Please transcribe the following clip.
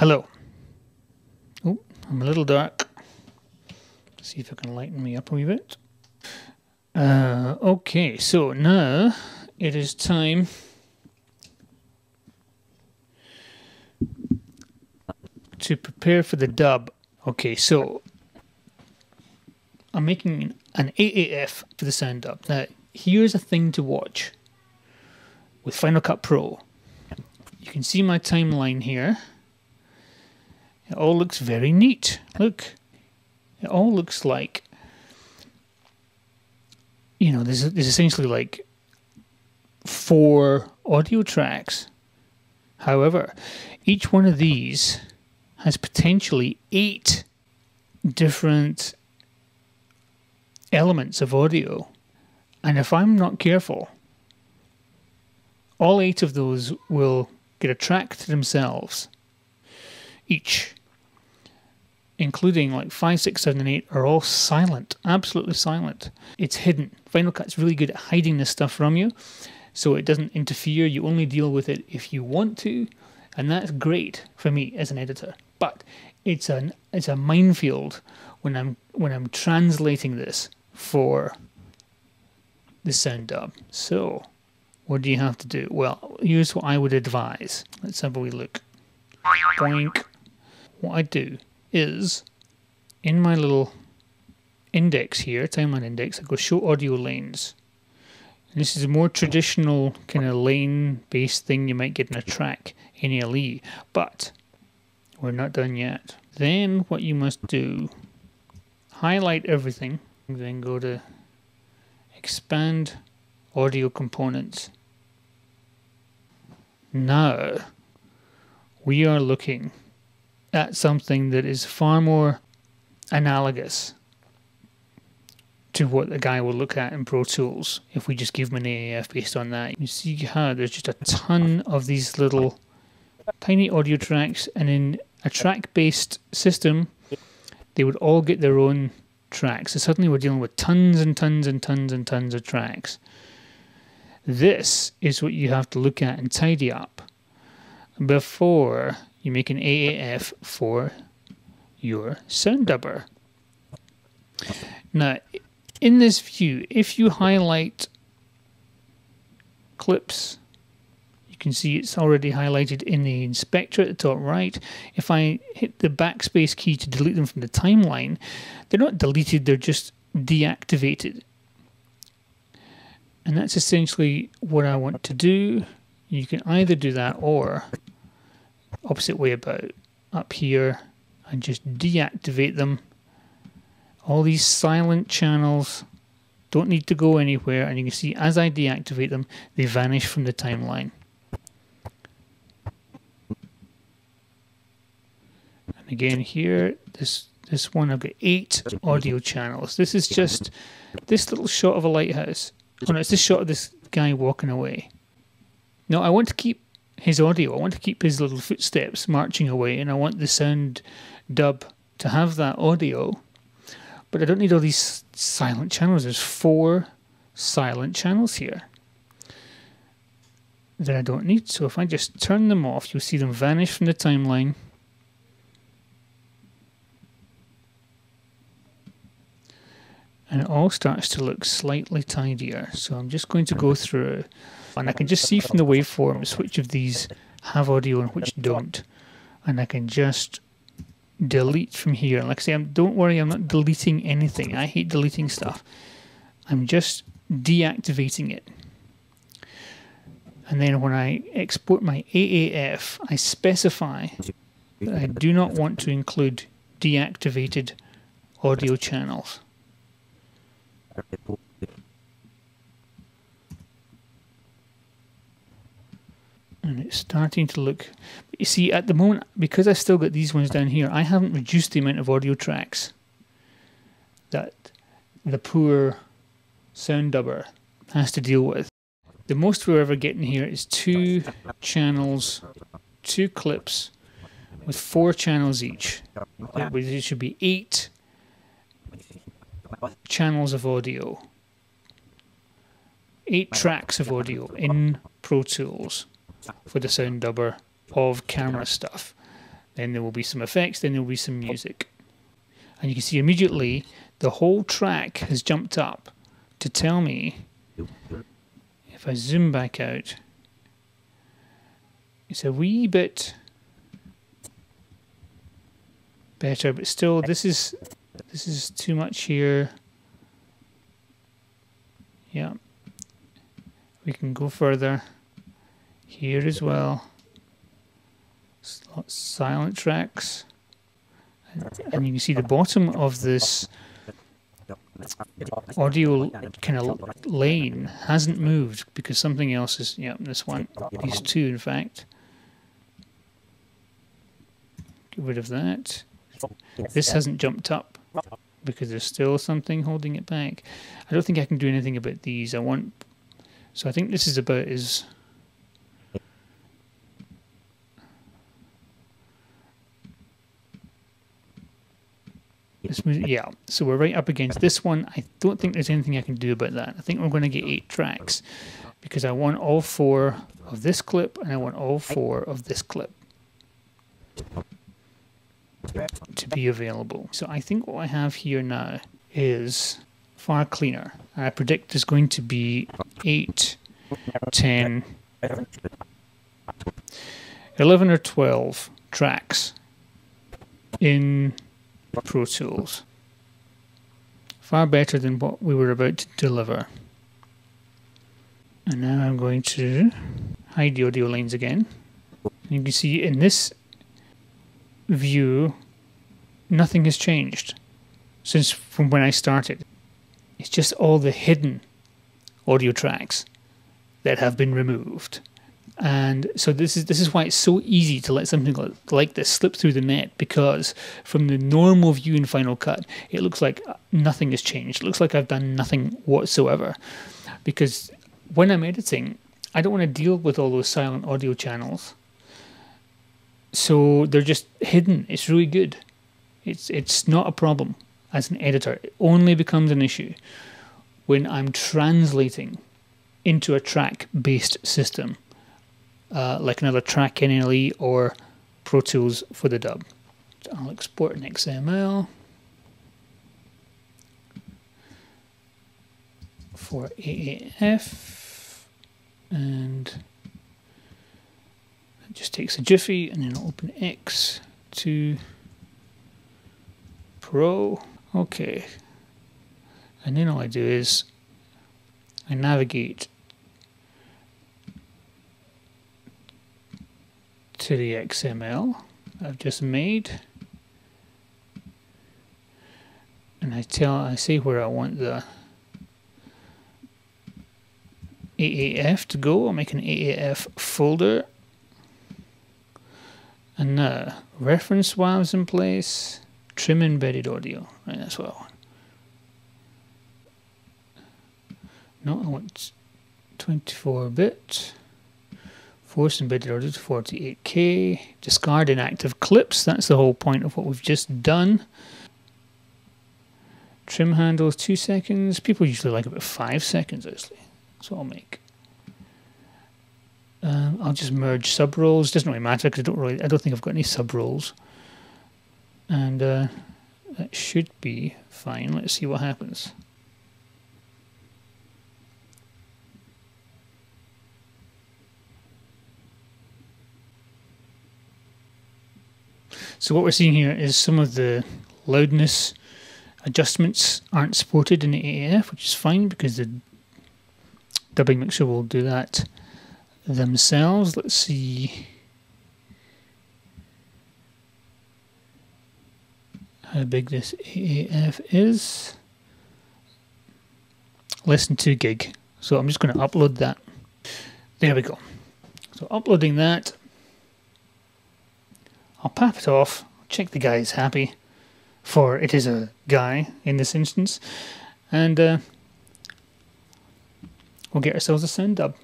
Hello. Oh, I'm a little dark. Let's See if I can lighten me up a wee bit. Uh, okay, so now it is time to prepare for the dub. Okay, so I'm making an AAF for the sound dub. Now, here's a thing to watch with Final Cut Pro. You can see my timeline here. It all looks very neat. Look, it all looks like, you know, there's, there's essentially like four audio tracks. However, each one of these has potentially eight different elements of audio. And if I'm not careful, all eight of those will get a track to themselves each including like 5, 6, 7, and 8, are all silent, absolutely silent. It's hidden. Final Cut's really good at hiding this stuff from you, so it doesn't interfere. You only deal with it if you want to, and that's great for me as an editor. But it's an it's a minefield when I'm when I'm translating this for the sound dub. So, what do you have to do? Well, here's what I would advise. Let's have a wee look. Boink. What I do is in my little index here, timeline index, I go show audio lanes. And this is a more traditional kind of lane based thing you might get in a track in NLE, but we're not done yet. Then what you must do, highlight everything, then go to expand audio components. Now we are looking at something that is far more analogous to what a guy will look at in Pro Tools if we just give him an AAF based on that. You see how there's just a ton of these little tiny audio tracks, and in a track based system, they would all get their own tracks. So suddenly we're dealing with tons and tons and tons and tons of tracks. This is what you have to look at and tidy up before you make an AAF for your sound dubber. Now, in this view, if you highlight clips, you can see it's already highlighted in the inspector at the top right. If I hit the backspace key to delete them from the timeline, they're not deleted, they're just deactivated. And that's essentially what I want to do. You can either do that or opposite way about up here and just deactivate them. All these silent channels don't need to go anywhere and you can see as I deactivate them they vanish from the timeline. And again here this this one I've got eight audio channels. This is just this little shot of a lighthouse. Oh no, it's this shot of this guy walking away. No, I want to keep his audio. I want to keep his little footsteps marching away, and I want the sound dub to have that audio. But I don't need all these silent channels. There's four silent channels here that I don't need. So if I just turn them off, you'll see them vanish from the timeline. And it all starts to look slightly tidier. So I'm just going to go through and I can just see from the waveforms which of these have audio and which don't. And I can just delete from here. Like I say, I'm, don't worry, I'm not deleting anything. I hate deleting stuff. I'm just deactivating it. And then when I export my AAF, I specify that I do not want to include deactivated audio channels. And it's starting to look you see at the moment because I still got these ones down here I haven't reduced the amount of audio tracks that the poor sound dubber has to deal with. The most we're ever getting here is two channels two clips with four channels each. It should be eight channels of audio. Eight tracks of audio in Pro Tools for the sound dubber of camera stuff. then there will be some effects, then there will be some music. And you can see immediately the whole track has jumped up to tell me, if I zoom back out, it's a wee bit better, but still this is this is too much here. Yeah. We can go further here as well. Silent tracks. And you can see the bottom of this audio kind of lane hasn't moved because something else is, yeah, this one, these two in fact. Get rid of that. This hasn't jumped up because there's still something holding it back. I don't think I can do anything about these. I want, so I think this is about as This yeah, so we're right up against this one. I don't think there's anything I can do about that. I think we're going to get eight tracks because I want all four of this clip and I want all four of this clip to be available. So I think what I have here now is far cleaner. I predict there's going to be 8, 10, 11 or 12 tracks in Pro Tools. Far better than what we were about to deliver. And now I'm going to hide the audio lanes again. You can see in this view, nothing has changed since from when I started. It's just all the hidden audio tracks that have been removed. And so this is this is why it's so easy to let something like this slip through the net because from the normal view in Final Cut, it looks like nothing has changed. It looks like I've done nothing whatsoever. Because when I'm editing, I don't want to deal with all those silent audio channels. So they're just hidden. It's really good. It's it's not a problem as an editor. It only becomes an issue when I'm translating into a track based system uh, like another track in NLE or Pro Tools for the dub. So I'll export an XML for AAF and it just takes a jiffy and then I'll open X to Pro. Okay. And then all I do is I navigate to the XML I've just made and I tell I see where I want the AAF to go. I'll make an AAF folder and now reference WAVs in place, trim embedded audio. Right, that's what I want. No, I want 24 bit. Force embedded audio to 48k. Discard inactive clips. That's the whole point of what we've just done. Trim handles two seconds. People usually like about five seconds actually. So I'll make. Um, I'll just merge sub roles. Doesn't really matter because I don't really. I don't think I've got any sub roles. And uh, that should be fine. Let's see what happens. So what we're seeing here is some of the loudness adjustments aren't supported in the AAF, which is fine because the dubbing mixer will do that themselves. Let's see how big this AAF is. Less than 2 gig. So I'm just going to upload that. There we go. So uploading that I'll pop it off, check the guy is happy, for it is a guy in this instance, and uh, we'll get ourselves a sound dub.